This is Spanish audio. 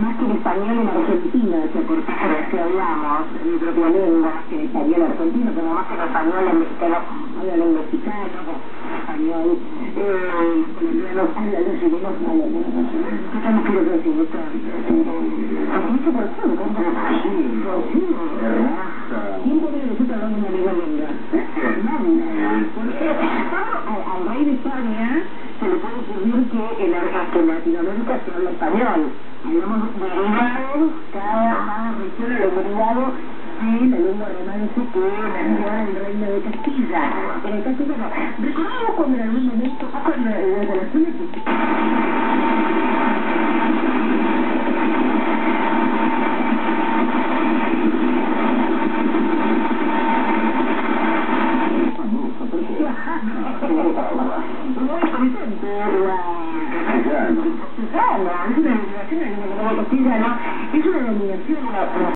más que, en español en portaje que hablamos, en mi propia lengua, en español argentino, como más que en español en mexicano, hablan en mexicano, español, eh, los ¿qué quiero decir? Esto, por eso, ¿cómo? ¿Quién podría decir que hablamos una lengua? Nadie. Porque al, rey de España se le puede ocurrir en, que en Latinoamérica se habla español derivado cada región logrado de la lengua romance que en el reino de Castilla. En el caso de recordamos cuando en algún momento, cuando la relación de Muy presente la Bella, es una delegación de la Democracia Cristiana, es una delegación